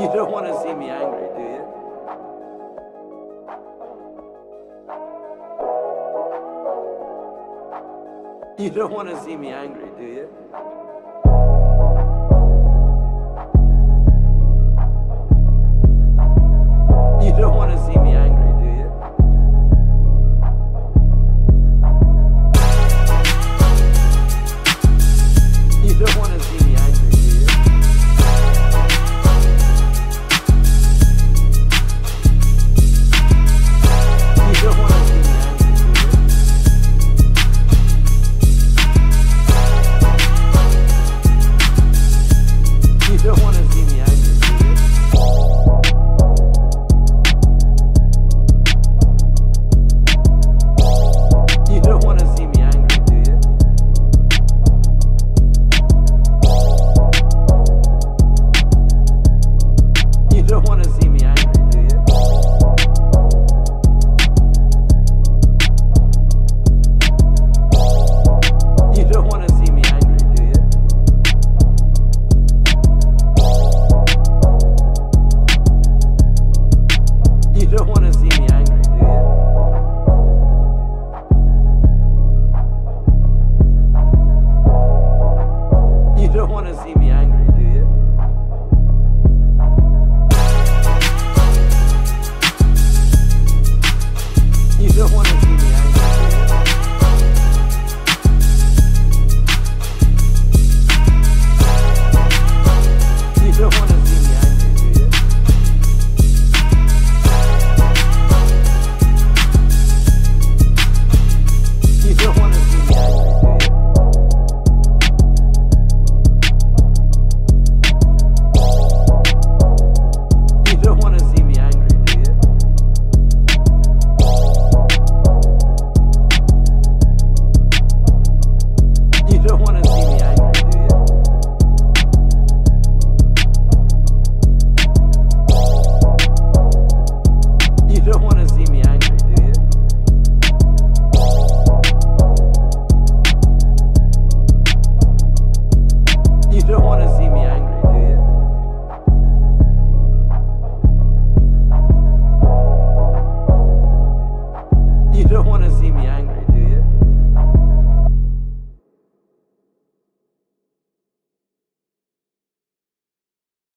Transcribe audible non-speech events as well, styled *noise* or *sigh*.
*laughs* You don't want to see me angry, do you? You don't want to see me angry, do you?